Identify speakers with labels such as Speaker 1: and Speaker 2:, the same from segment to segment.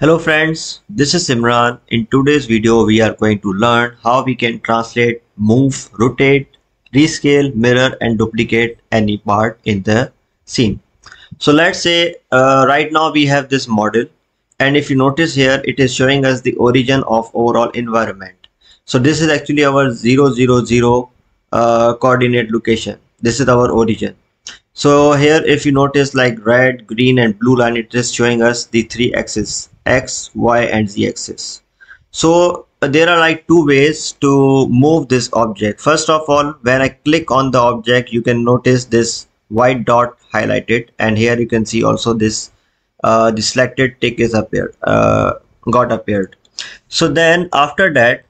Speaker 1: Hello friends, this is Imran. In today's video, we are going to learn how we can translate, move, rotate, rescale, mirror and duplicate any part in the scene. So let's say uh, right now we have this model and if you notice here, it is showing us the origin of overall environment. So this is actually our 000 uh, coordinate location. This is our origin so here if you notice like red green and blue line it is showing us the three axes x y and z axis. So uh, there are like two ways to move this object. First of all when i click on the object you can notice this white dot highlighted. And here you can see also this uh, the selected tick is appeared uh, got appeared. So then after that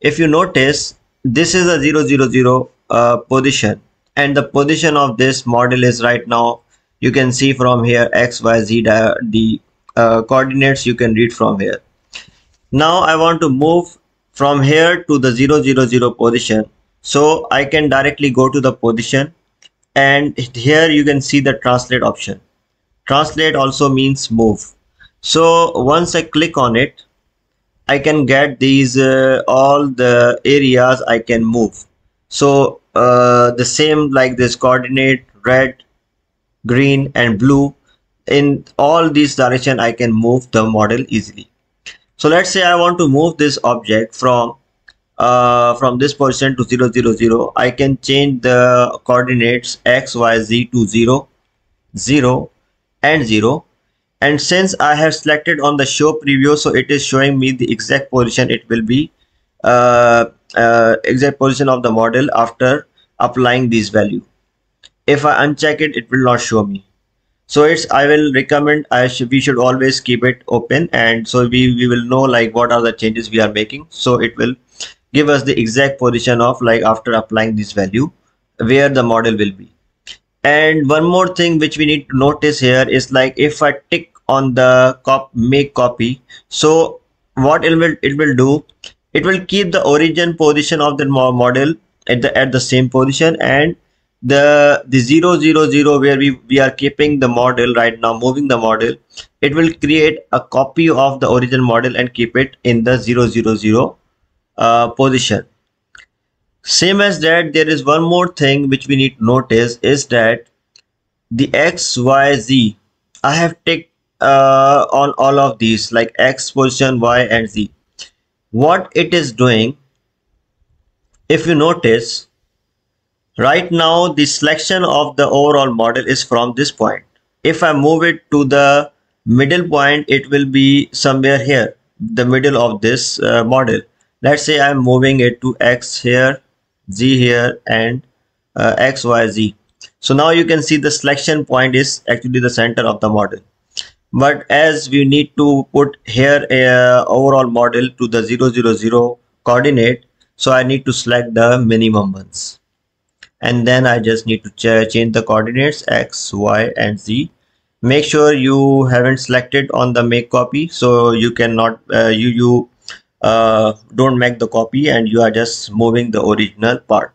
Speaker 1: if you notice this is a 000 uh, position. And the position of this model is right now you can see from here x y z the uh, coordinates you can read from here. Now i want to move from here to the 0 0 0 position. So i can directly go to the position and here you can see the translate option. Translate also means move. So once i click on it i can get these uh, all the areas i can move. So uh, the same like this coordinate red green and blue in all these direction I can move the model easily. So let's say I want to move this object from uh, from this position to 0 0 0 I can change the coordinates x y z to 0 0 and 0 and since I have selected on the show preview so it is showing me the exact position it will be uh, uh, exact position of the model after applying this value. If I uncheck it it will not show me so it's I will recommend I we should always keep it open and so we, we will know like what are the changes we are making. So it will give us the exact position of like after applying this value where the model will be. And one more thing which we need to notice here is like if I tick on the cop make copy so what it will it will do it will keep the origin position of the model at the at the same position and the the 0 0 0 where we we are keeping the model right now moving the model it will create a copy of the original model and keep it in the 0 0 0 uh, position. Same as that there is one more thing which we need to notice is that the x y z i have ticked uh, on all of these like x position y and z. What it is doing if you notice right now the selection of the overall model is from this point. If I move it to the middle point it will be somewhere here the middle of this uh, model. Let's say I'm moving it to X here Z here and uh, X Y Z. So now you can see the selection point is actually the center of the model. But as we need to put here a overall model to the 000 coordinate so I need to select the minimum ones and then I just need to ch change the coordinates x y and z. Make sure you haven't selected on the make copy so you cannot uh, you you uh, don't make the copy and you are just moving the original part.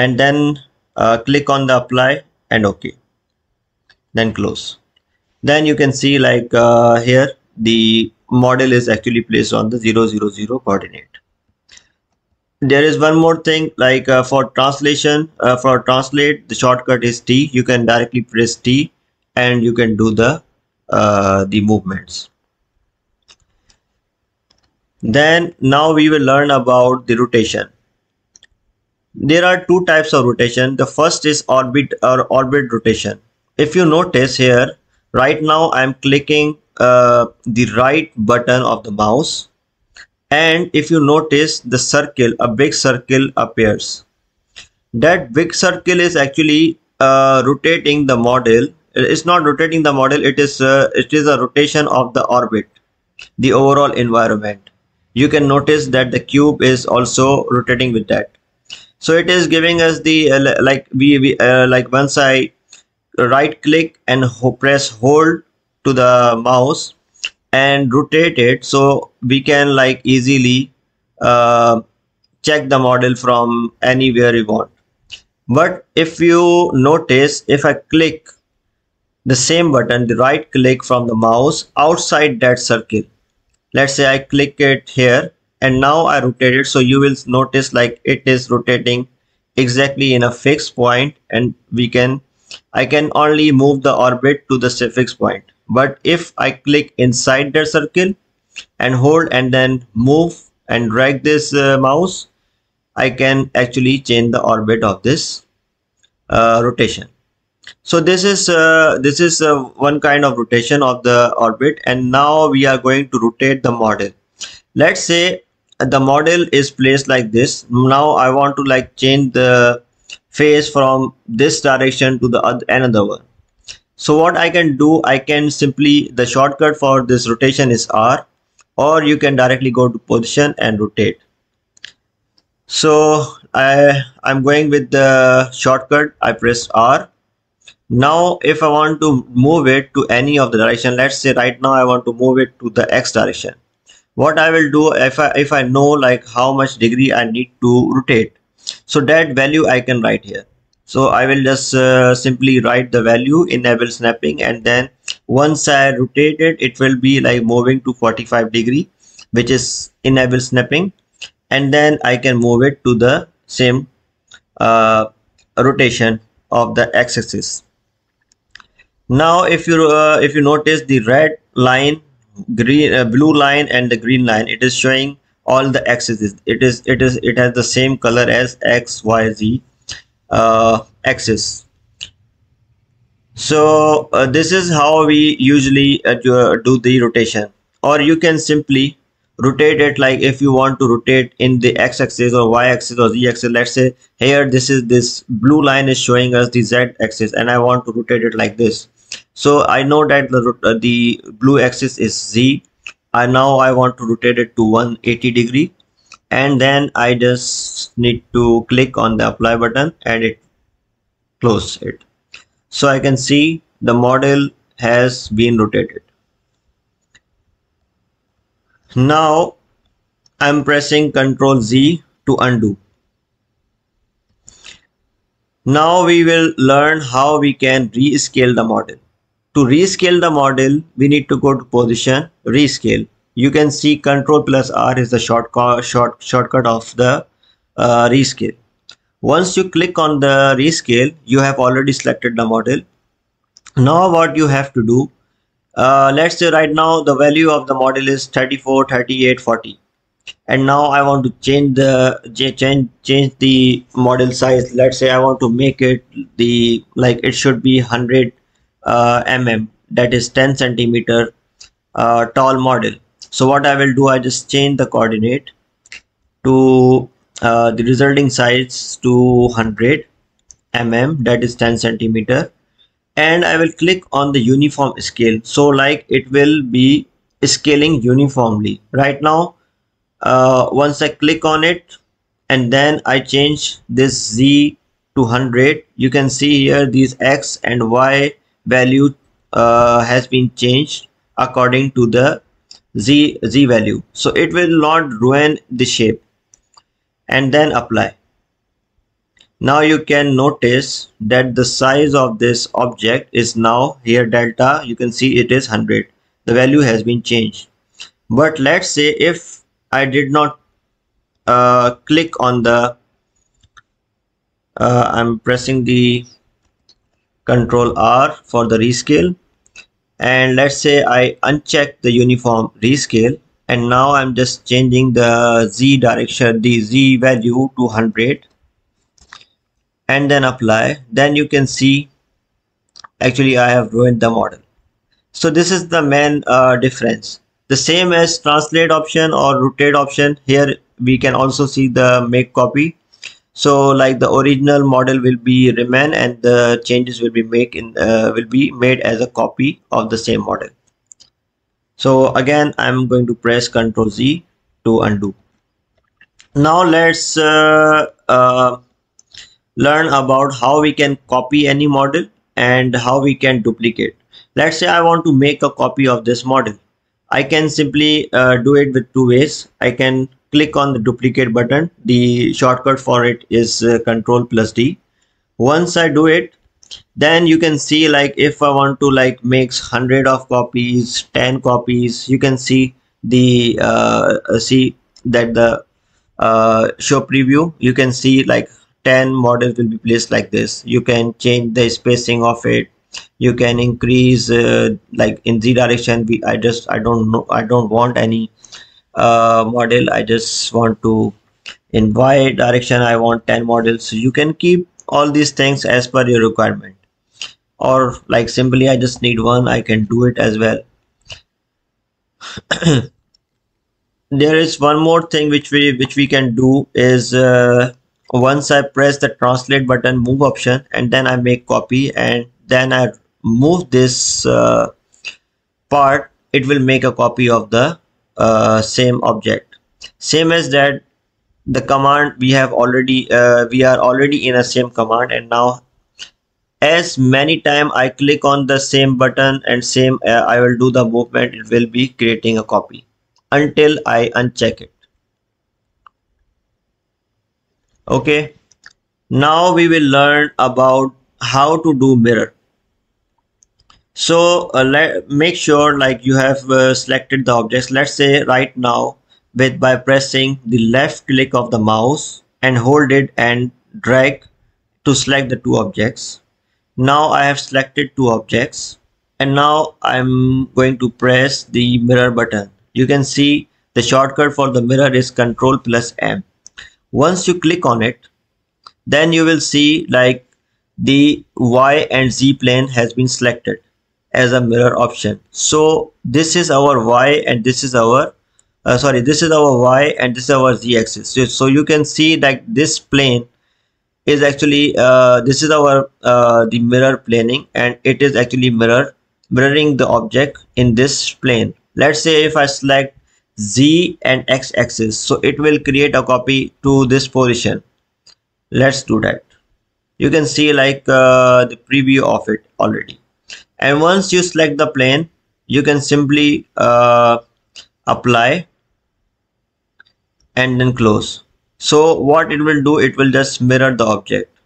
Speaker 1: And then uh, click on the apply and ok. Then close. Then you can see like uh, here the model is actually placed on the 000 coordinate there is one more thing like uh, for translation uh, for translate the shortcut is T. You can directly press T and you can do the uh, the movements. Then now we will learn about the rotation. There are two types of rotation. The first is orbit or orbit rotation. If you notice here right now i'm clicking uh, the right button of the mouse and if you notice the circle a big circle appears. That big circle is actually uh, rotating the model. It's not rotating the model. It is uh, it is a rotation of the orbit the overall environment. You can notice that the cube is also rotating with that. So it is giving us the uh, like we, we uh, like once i right click and press hold to the mouse and rotate it so we can like easily uh, check the model from anywhere we want. But if you notice if I click the same button the right click from the mouse outside that circle let's say I click it here and now I rotate it so you will notice like it is rotating exactly in a fixed point and we can I can only move the orbit to the fixed point but if I click inside the circle and hold and then move and drag this uh, mouse I can actually change the orbit of this uh, rotation. So this is uh, this is uh, one kind of rotation of the orbit. And now we are going to rotate the model. Let's say the model is placed like this. Now i want to like change the face from this direction to the other another one so what i can do i can simply the shortcut for this rotation is r or you can directly go to position and rotate. So i i'm going with the shortcut i press r. Now if i want to move it to any of the direction let's say right now i want to move it to the x direction. What i will do if i if i know like how much degree i need to rotate so that value i can write here so i will just uh, simply write the value enable snapping and then once i rotate it it will be like moving to 45 degree which is enable snapping. And then i can move it to the same uh, rotation of the x-axis. Now if you uh, if you notice the red line green uh, blue line and the green line it is showing all the axes. It is it is it has the same color as x y z uh, axis. So uh, this is how we usually uh, do, uh, do the rotation. Or you can simply rotate it like if you want to rotate in the x-axis or y-axis or z-axis let's say here this is this blue line is showing us the z-axis and i want to rotate it like this. So I know that the, uh, the blue axis is Z. And now I want to rotate it to 180 degree and then I just need to click on the apply button and it close it. So I can see the model has been rotated. Now I'm pressing ctrl Z to undo. Now we will learn how we can rescale the model. To rescale the model, we need to go to position, rescale. You can see control plus R is the shortcut, short, shortcut of the uh, rescale. Once you click on the rescale, you have already selected the model. Now what you have to do, uh, let's say right now the value of the model is 34, 38, 40 and now I want to change the change change the model size let's say I want to make it the like it should be 100 uh, mm that is 10 centimeter uh, tall model so what I will do I just change the coordinate to uh, the resulting size to 100 mm that is 10 centimeter. And I will click on the uniform scale. So like it will be scaling uniformly. Right now uh, once I click on it and then I change this Z to 100 you can see here these X and Y value uh, has been changed according to the z z value. So it will not ruin the shape. And then apply. Now you can notice that the size of this object is now here delta. You can see it is 100 the value has been changed. But let's say if i did not uh, click on the uh, i'm pressing the control R for the rescale and let's say I uncheck the uniform rescale and now I'm just changing the Z direction the Z value to 100 and then apply. Then you can see actually I have ruined the model. So this is the main uh, difference. The same as translate option or rotate option. Here we can also see the make copy so like the original model will be remain and the changes will be make in uh, will be made as a copy of the same model. So again i'm going to press ctrl z to undo. Now let's uh, uh, learn about how we can copy any model and how we can duplicate. Let's say i want to make a copy of this model. I can simply uh, do it with two ways. I can click on the duplicate button. The shortcut for it is uh, control plus d. Once i do it then you can see like if I want to like makes hundred of copies 10 copies you can see the uh, see that the uh, show preview. You can see like 10 models will be placed like this. You can change the spacing of it. You can increase uh, like in z direction. We i just i don't know i don't want any uh, model. I just want to in y direction. I want 10 models. So you can keep all these things as per your requirement. Or like simply i just need one. I can do it as well. There is one more thing which we which we can do is uh, once i press the translate button move option and then i make copy and then i move this uh, part it will make a copy of the uh, same object. Same as that the command we have already uh, we are already in a same command and now as many time I click on the same button and same uh, I will do the movement it will be creating a copy until I uncheck it. Okay. Now we will learn about how to do mirror so uh, let make sure like you have uh, selected the objects. Let's say right now with by pressing the left click of the mouse and hold it and drag to select the two objects. Now I have selected two objects. And now I'm going to press the mirror button. You can see the shortcut for the mirror is control plus M. Once you click on it then you will see like the Y and Z plane has been selected as a mirror option. So this is our y and this is our uh, sorry this is our y and this is our z axis. So, so you can see that this plane is actually uh, this is our uh, the mirror planing and it is actually mirror mirroring the object in this plane. Let's say if i select z and x axis so it will create a copy to this position. Let's do that. You can see like uh, the preview of it already and once you select the plane you can simply uh, apply and then close. So what it will do it will just mirror the object.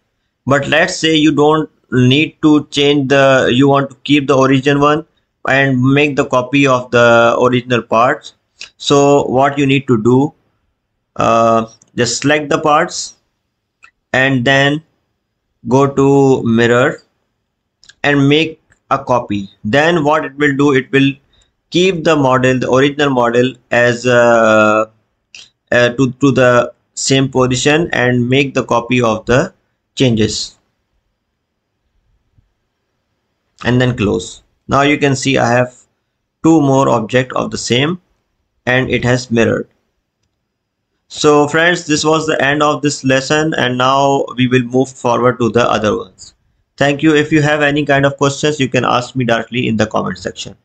Speaker 1: But let's say you don't need to change the you want to keep the origin one and make the copy of the original parts. So what you need to do uh, just select the parts and then go to mirror and make a copy then what it will do it will keep the model the original model as uh, uh, to, to the same position and make the copy of the changes. And then close. Now you can see I have two more object of the same and it has mirrored. So friends this was the end of this lesson and now we will move forward to the other ones Thank you. If you have any kind of questions, you can ask me directly in the comment section.